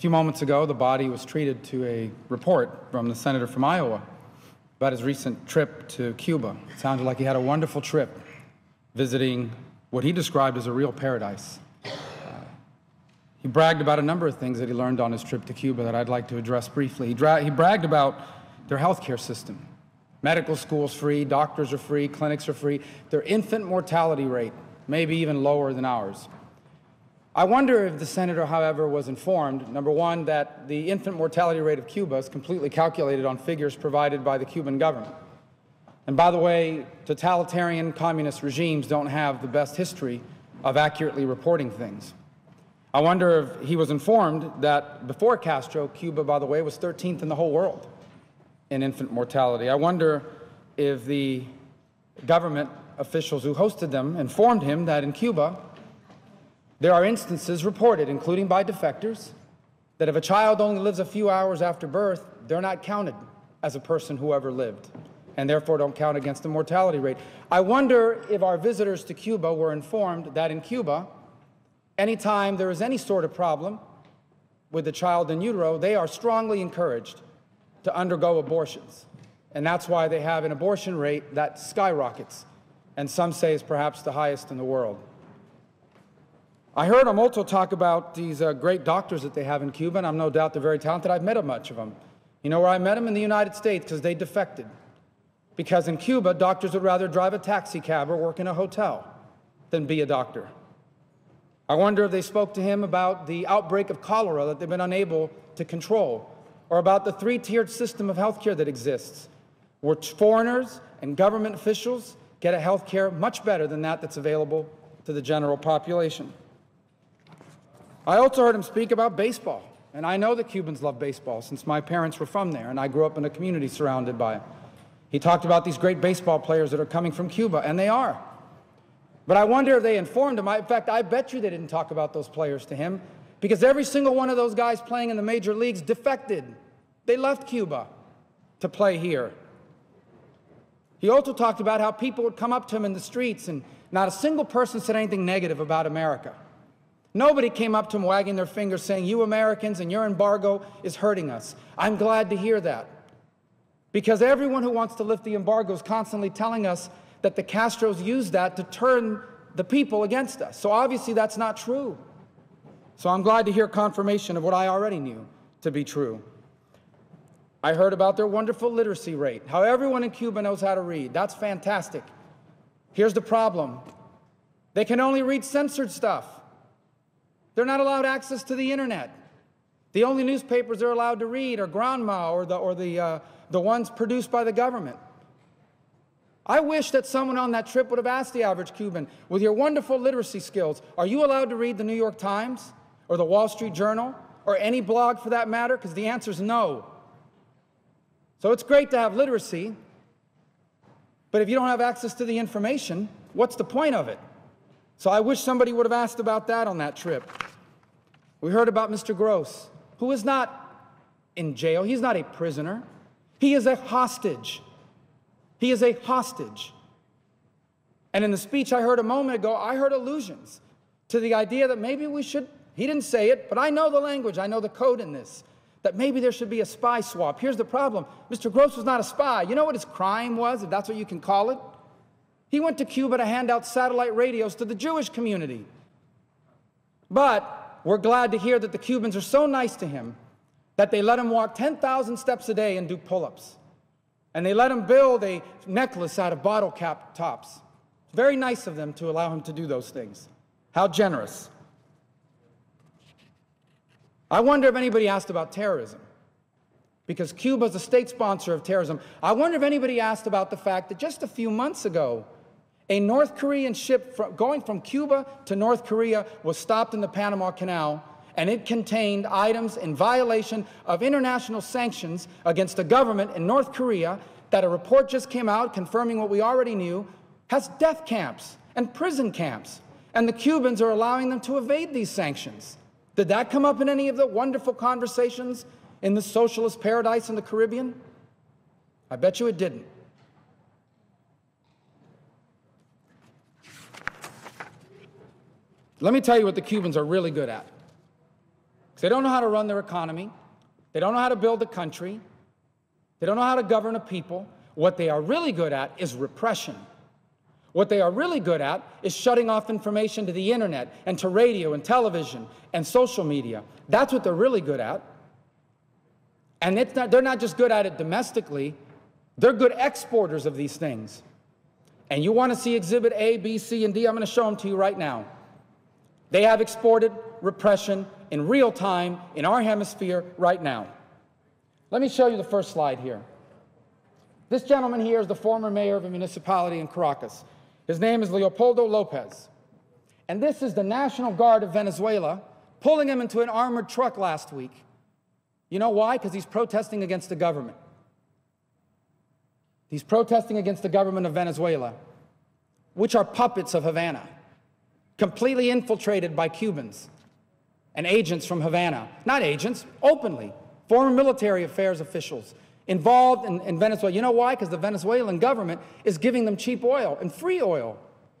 A few moments ago, the body was treated to a report from the senator from Iowa about his recent trip to Cuba. It sounded like he had a wonderful trip visiting what he described as a real paradise. Uh, he bragged about a number of things that he learned on his trip to Cuba that I'd like to address briefly. He, he bragged about their healthcare system. Medical schools free, doctors are free, clinics are free. Their infant mortality rate, maybe even lower than ours. I wonder if the senator, however, was informed, number one, that the infant mortality rate of Cuba is completely calculated on figures provided by the Cuban government. And by the way, totalitarian communist regimes don't have the best history of accurately reporting things. I wonder if he was informed that before Castro, Cuba, by the way, was 13th in the whole world in infant mortality. I wonder if the government officials who hosted them informed him that in Cuba, there are instances reported, including by defectors, that if a child only lives a few hours after birth, they're not counted as a person who ever lived and therefore don't count against the mortality rate. I wonder if our visitors to Cuba were informed that in Cuba, anytime there is any sort of problem with the child in utero, they are strongly encouraged to undergo abortions. And that's why they have an abortion rate that skyrockets, and some say is perhaps the highest in the world. I heard them also talk about these uh, great doctors that they have in Cuba, and I'm no doubt they're very talented. I've met a bunch of them. You know where I met them? In the United States, because they defected. Because in Cuba, doctors would rather drive a taxi cab or work in a hotel than be a doctor. I wonder if they spoke to him about the outbreak of cholera that they've been unable to control, or about the three tiered system of healthcare that exists, where foreigners and government officials get a health care much better than that that's available to the general population. I also heard him speak about baseball. And I know that Cubans love baseball since my parents were from there and I grew up in a community surrounded by it. He talked about these great baseball players that are coming from Cuba, and they are. But I wonder if they informed him. in fact, I bet you they didn't talk about those players to him because every single one of those guys playing in the major leagues defected. They left Cuba to play here. He also talked about how people would come up to him in the streets and not a single person said anything negative about America. Nobody came up to him wagging their fingers saying, You Americans and your embargo is hurting us. I'm glad to hear that. Because everyone who wants to lift the embargo is constantly telling us that the Castros used that to turn the people against us. So obviously that's not true. So I'm glad to hear confirmation of what I already knew to be true. I heard about their wonderful literacy rate, how everyone in Cuba knows how to read. That's fantastic. Here's the problem they can only read censored stuff. They're not allowed access to the internet. The only newspapers they're allowed to read are Granma or the, or the, uh, the ones produced by the government. I wish that someone on that trip would have asked the average Cuban, with your wonderful literacy skills, are you allowed to read the New York Times or the Wall Street Journal or any blog for that matter? Because the answer is no. So it's great to have literacy, but if you don't have access to the information, what's the point of it? So I wish somebody would have asked about that on that trip. We heard about Mr. Gross, who is not in jail. He's not a prisoner. He is a hostage. He is a hostage. And in the speech I heard a moment ago, I heard allusions to the idea that maybe we should, he didn't say it, but I know the language, I know the code in this that maybe there should be a spy swap. Here's the problem Mr. Gross was not a spy. You know what his crime was, if that's what you can call it? He went to Cuba to hand out satellite radios to the Jewish community. But we're glad to hear that the Cubans are so nice to him that they let him walk 10,000 steps a day and do pull ups. And they let him build a necklace out of bottle cap tops. Very nice of them to allow him to do those things. How generous. I wonder if anybody asked about terrorism, because Cuba is a state sponsor of terrorism. I wonder if anybody asked about the fact that just a few months ago, a North Korean ship going from Cuba to North Korea was stopped in the Panama Canal, and it contained items in violation of international sanctions against a government in North Korea that a report just came out confirming what we already knew has death camps and prison camps. And the Cubans are allowing them to evade these sanctions. Did that come up in any of the wonderful conversations in the socialist paradise in the Caribbean? I bet you it didn't. Let me tell you what the Cubans are really good at. They don't know how to run their economy. They don't know how to build a country. They don't know how to govern a people. What they are really good at is repression. What they are really good at is shutting off information to the internet and to radio and television and social media. That's what they're really good at. And not, they're not just good at it domestically, they're good exporters of these things. And you want to see exhibit A, B, C, and D? I'm going to show them to you right now. They have exported repression in real time in our hemisphere right now. Let me show you the first slide here. This gentleman here is the former mayor of a municipality in Caracas. His name is Leopoldo Lopez. And this is the National Guard of Venezuela pulling him into an armored truck last week. You know why? Because he's protesting against the government. He's protesting against the government of Venezuela, which are puppets of Havana, completely infiltrated by Cubans and agents from Havana. Not agents, openly, former military affairs officials involved in, in Venezuela. You know why? Because the Venezuelan government is giving them cheap oil and free oil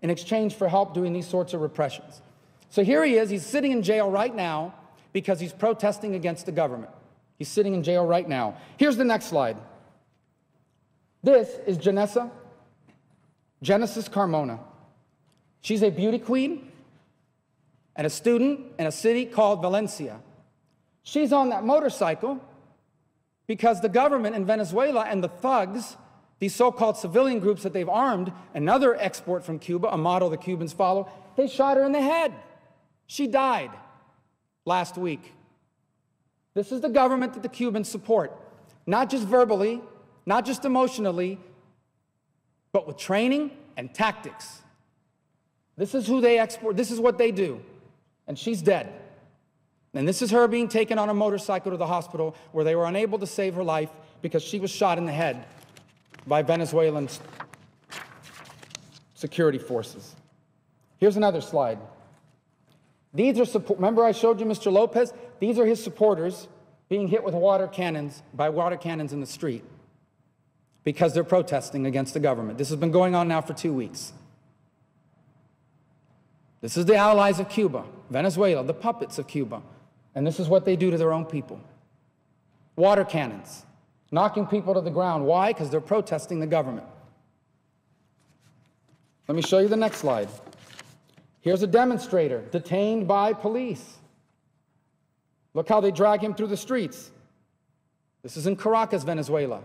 in exchange for help doing these sorts of repressions. So here he is, he's sitting in jail right now because he's protesting against the government. He's sitting in jail right now. Here's the next slide. This is Janessa, Genesis Carmona. She's a beauty queen and a student in a city called Valencia. She's on that motorcycle because the government in Venezuela and the thugs, these so called civilian groups that they've armed, another export from Cuba, a model the Cubans follow, they shot her in the head. She died last week. This is the government that the Cubans support, not just verbally, not just emotionally, but with training and tactics. This is who they export, this is what they do. And she's dead. And this is her being taken on a motorcycle to the hospital where they were unable to save her life because she was shot in the head by Venezuelan security forces. Here's another slide. These are support. Remember, I showed you Mr. Lopez? These are his supporters being hit with water cannons by water cannons in the street because they're protesting against the government. This has been going on now for two weeks. This is the allies of Cuba, Venezuela, the puppets of Cuba. And this is what they do to their own people water cannons, knocking people to the ground. Why? Because they're protesting the government. Let me show you the next slide. Here's a demonstrator detained by police. Look how they drag him through the streets. This is in Caracas, Venezuela.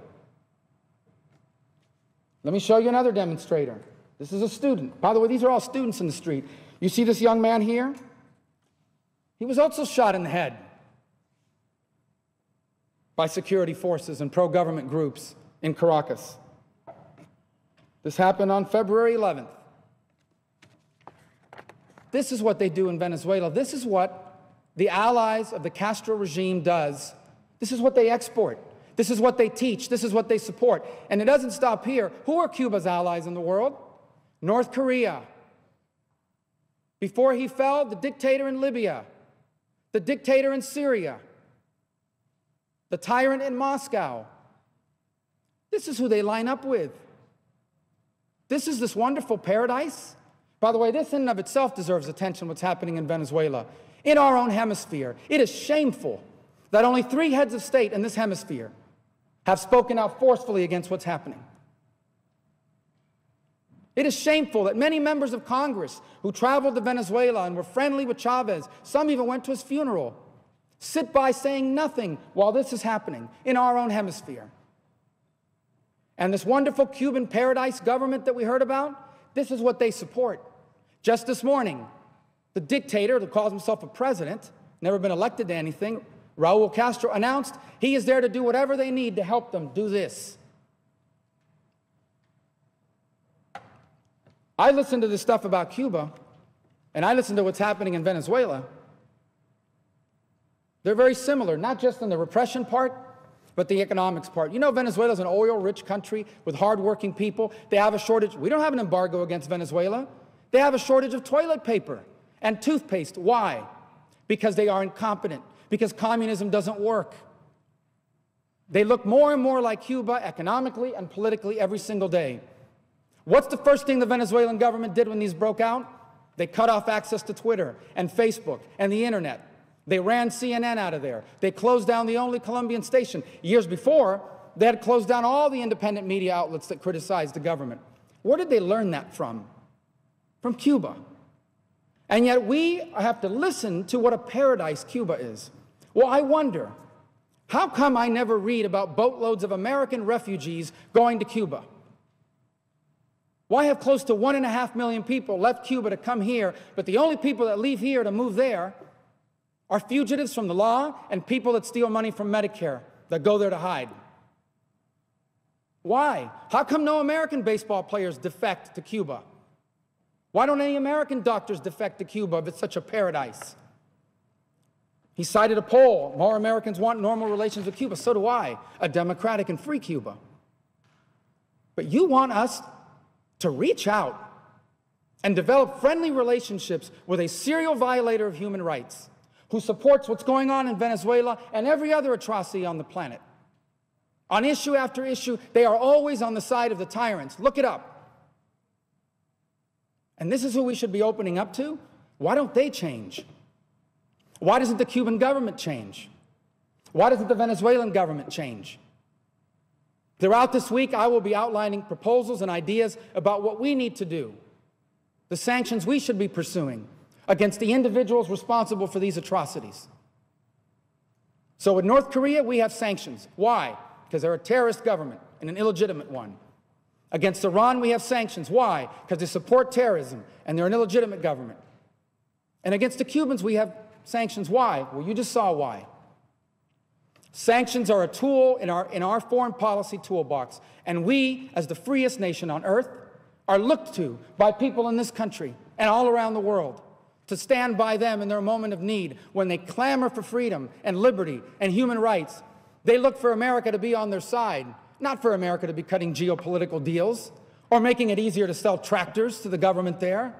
Let me show you another demonstrator. This is a student. By the way, these are all students in the street. You see this young man here? He was also shot in the head by security forces and pro government groups in Caracas. This happened on February 11th. This is what they do in Venezuela. This is what the allies of the Castro regime does. This is what they export. This is what they teach. This is what they support. And it doesn't stop here. Who are Cuba's allies in the world? North Korea. Before he fell, the dictator in Libya the dictator in Syria, the tyrant in Moscow. This is who they line up with. This is this wonderful paradise. By the way, this in and of itself deserves attention, what's happening in Venezuela. In our own hemisphere, it is shameful that only three heads of state in this hemisphere have spoken out forcefully against what's happening. It is shameful that many members of Congress who traveled to Venezuela and were friendly with Chavez, some even went to his funeral, sit by saying nothing while this is happening in our own hemisphere. And this wonderful Cuban paradise government that we heard about, this is what they support. Just this morning, the dictator who calls himself a president, never been elected to anything, Raul Castro announced he is there to do whatever they need to help them do this. I listen to this stuff about Cuba, and I listen to what's happening in Venezuela. They're very similar, not just in the repression part, but the economics part. You know, Venezuela is an oil rich country with hardworking people. They have a shortage. We don't have an embargo against Venezuela. They have a shortage of toilet paper and toothpaste. Why? Because they are incompetent, because communism doesn't work. They look more and more like Cuba economically and politically every single day. What's the first thing the Venezuelan government did when these broke out? They cut off access to Twitter and Facebook and the internet. They ran CNN out of there. They closed down the only Colombian station. Years before, they had closed down all the independent media outlets that criticized the government. Where did they learn that from? From Cuba. And yet we have to listen to what a paradise Cuba is. Well, I wonder, how come I never read about boatloads of American refugees going to Cuba? Why have close to one and a half million people left Cuba to come here, but the only people that leave here to move there are fugitives from the law and people that steal money from Medicare that go there to hide? Why? How come no American baseball players defect to Cuba? Why don't any American doctors defect to Cuba if it's such a paradise? He cited a poll. More Americans want normal relations with Cuba. So do I, a democratic and free Cuba. But you want us to reach out and develop friendly relationships with a serial violator of human rights who supports what's going on in Venezuela and every other atrocity on the planet. On issue after issue, they are always on the side of the tyrants. Look it up. And this is who we should be opening up to? Why don't they change? Why doesn't the Cuban government change? Why doesn't the Venezuelan government change? Throughout this week, I will be outlining proposals and ideas about what we need to do, the sanctions we should be pursuing against the individuals responsible for these atrocities. So, with North Korea, we have sanctions. Why? Because they're a terrorist government and an illegitimate one. Against Iran, we have sanctions. Why? Because they support terrorism and they're an illegitimate government. And against the Cubans, we have sanctions. Why? Well, you just saw why. Sanctions are a tool in our, in our foreign policy toolbox, and we, as the freest nation on earth, are looked to by people in this country and all around the world to stand by them in their moment of need when they clamor for freedom and liberty and human rights. They look for America to be on their side, not for America to be cutting geopolitical deals or making it easier to sell tractors to the government there.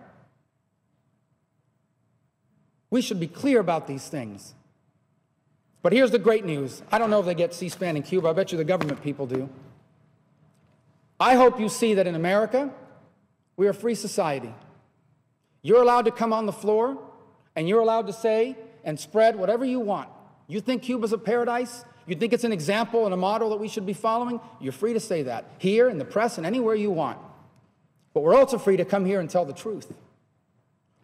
We should be clear about these things. But here's the great news. I don't know if they get C-SPAN in Cuba. I bet you the government people do. I hope you see that in America, we are a free society. You're allowed to come on the floor and you're allowed to say and spread whatever you want. You think Cuba's a paradise? You think it's an example and a model that we should be following? You're free to say that here in the press and anywhere you want. But we're also free to come here and tell the truth.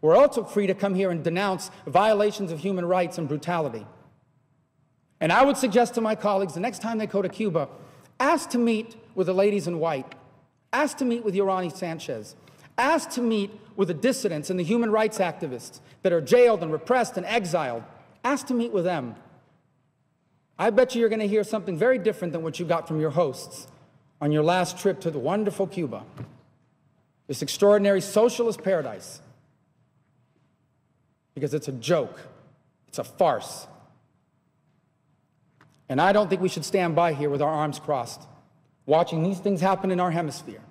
We're also free to come here and denounce violations of human rights and brutality. And I would suggest to my colleagues the next time they go to Cuba, ask to meet with the ladies in white, ask to meet with Yoani Sanchez, ask to meet with the dissidents and the human rights activists that are jailed and repressed and exiled. Ask to meet with them. I bet you you're going to hear something very different than what you got from your hosts on your last trip to the wonderful Cuba, this extraordinary socialist paradise. Because it's a joke, it's a farce. And I don't think we should stand by here with our arms crossed, watching these things happen in our hemisphere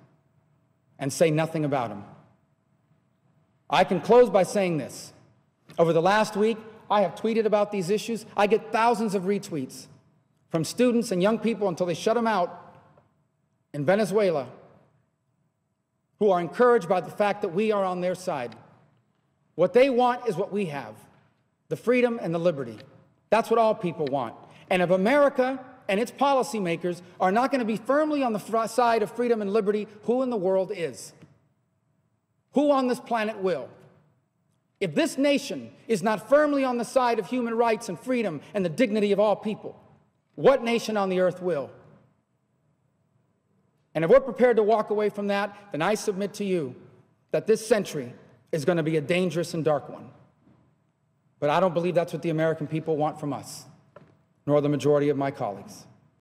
and say nothing about them. I can close by saying this. Over the last week, I have tweeted about these issues. I get thousands of retweets from students and young people until they shut them out in Venezuela who are encouraged by the fact that we are on their side. What they want is what we have the freedom and the liberty. That's what all people want. And if America and its policymakers are not going to be firmly on the side of freedom and liberty, who in the world is? Who on this planet will? If this nation is not firmly on the side of human rights and freedom and the dignity of all people, what nation on the earth will? And if we're prepared to walk away from that, then I submit to you that this century is going to be a dangerous and dark one. But I don't believe that's what the American people want from us nor the majority of my colleagues.